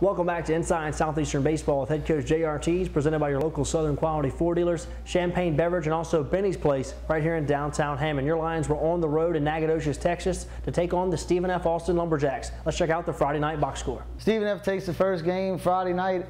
Welcome back to Inside Southeastern Baseball with head coach Jay Artigues, presented by your local Southern Quality Ford dealers, Champagne Beverage, and also Benny's Place right here in downtown Hammond. Your Lions were on the road in Nacogdoches, Texas to take on the Stephen F. Austin Lumberjacks. Let's check out the Friday night box score. Stephen F. takes the first game Friday night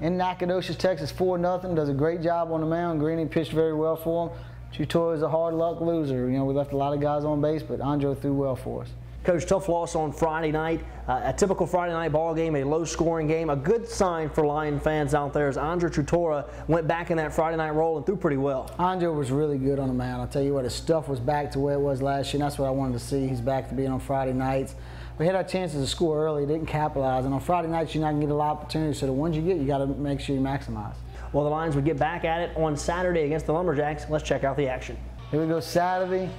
in Nacogdoches, Texas, 4 0. Does a great job on the mound. Greeny pitched very well for him. Chutor is a hard luck loser. You know, we left a lot of guys on base, but Andro threw well for us. Coach, tough loss on Friday night. Uh, a typical Friday night ball game, a low-scoring game. A good sign for Lion fans out there is Andre Chutora went back in that Friday night role and threw pretty well. Andre was really good on the mound. I'll tell you what, his stuff was back to where it was last year, and that's what I wanted to see. He's back to being on Friday nights. We had our chances to score early, didn't capitalize, and on Friday nights you're not going to get a lot of opportunities, so the ones you get, you got to make sure you maximize. Well, the Lions would get back at it on Saturday against the Lumberjacks. Let's check out the action. Here we go Saturday.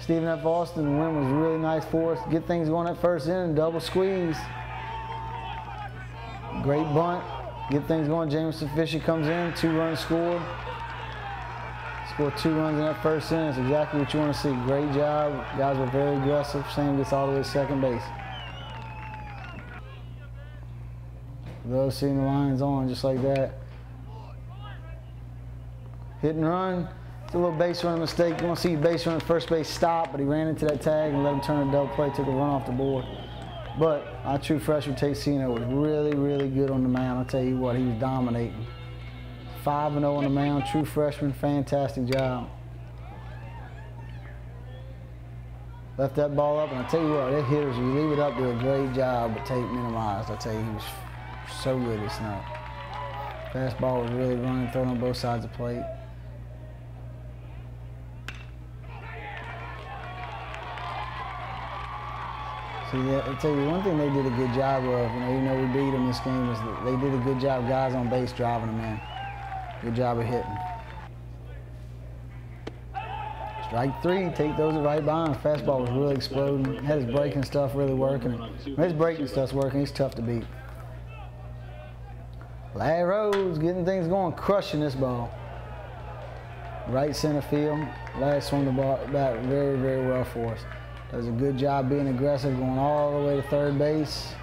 Stephen F. Austin, the win was really nice for us. Get things going at first inning, double squeeze. Great bunt. Get things going. Jameson Fisher comes in, two runs scored. Score two runs in that first inning. That's exactly what you want to see. Great job. Guys were very aggressive. Sam gets all the way to second base. Those seeing the lines on just like that. Hit and run a little base running mistake. You want to see base running first base stop, but he ran into that tag and let him turn a double play, took a run off the board. But our true freshman Tate Scioneaux was really, really good on the mound. I'll tell you what, he was dominating. 5 0 on the mound, true freshman, fantastic job. Left that ball up, and I tell you what, that hitters, you leave it up, do a great job, but Tate minimized. I tell you, he was so good this night. Fastball was really running, throwing on both sides of the plate. See, I tell you one thing they did a good job of, you know, we beat them this game, is they did a good job, guys on base driving them in. Good job of hitting. Strike three, take those right by him. Fastball was really exploding. Had his breaking stuff really working. When his breaking stuff's working, he's tough to beat. Larry Rose getting things going, crushing this ball. Right center field. Last swung the ball back very, very well for us. Does a good job being aggressive, going all the way to third base.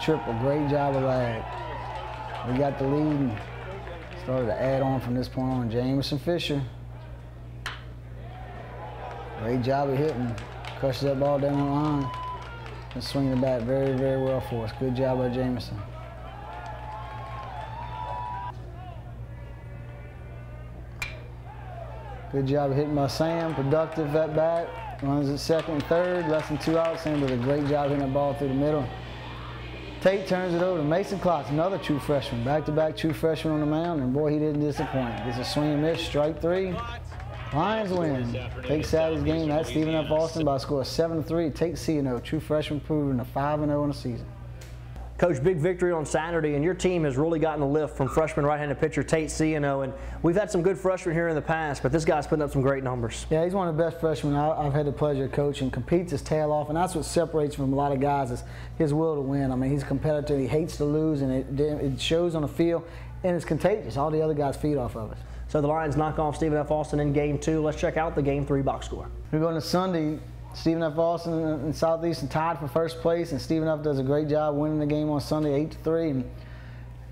Triple, great job of that. We got the lead and started to add on from this point on. Jameson Fisher. Great job of hitting. Crushes that ball down the line and swinging the bat very, very well for us. Good job by Jameson. Good job of hitting by Sam. Productive at bat. Runs at second and third, less than two outs. Sam did a great job hitting that ball through the middle. Tate turns it over to Mason Klotz, another true freshman. Back-to-back -back true freshman on the mound, and boy, he didn't disappoint. Gets a swing and miss, strike three. Lions win. Take Saturday's game. That's Stephen F. Austin by a score of 7-3. Tate Scioneaux, true freshman proving a 5-0 in the season. Coach, big victory on Saturday, and your team has really gotten a lift from freshman right-handed pitcher Tate Scioneaux. And we've had some good freshmen here in the past, but this guy's putting up some great numbers. Yeah, he's one of the best freshmen I've had the pleasure of coaching. Competes his tail off, and that's what separates from a lot of guys is his will to win. I mean, he's competitive. He hates to lose, and it, it shows on the field, and it's contagious. All the other guys feed off of it. So the Lions knock off Stephen F. Austin in game two. Let's check out the game three box score. We're going to Sunday. Stephen F. Austin and Southeastern tied for first place, and Stephen F. does a great job winning the game on Sunday, 8 to 3. And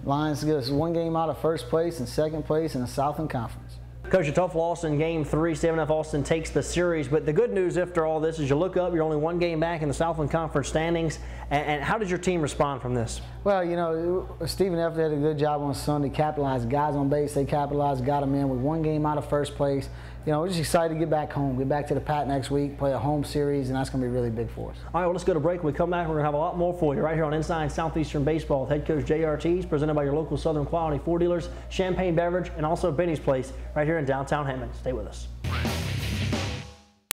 Lions get us one game out of first place and second place in the Southland Conference. Coach, a tough loss in game three. Stephen F. Austin takes the series, but the good news after all this is you look up, you're only one game back in the Southland Conference standings. And, and how did your team respond from this? Well, you know, Stephen F. did a good job on Sunday, capitalized guys on base. They capitalized, got them in with one game out of first place. You know, we're just excited to get back home, get back to the Pat next week, play a home series, and that's going to be really big for us. All right, well, let's go to break. When we come back, we're going to have a lot more for you right here on Inside Southeastern Baseball with head coach Jay Artigues, presented by your local Southern Quality Ford dealers, Champagne Beverage, and also Benny's Place right here in downtown Hammond. Stay with us.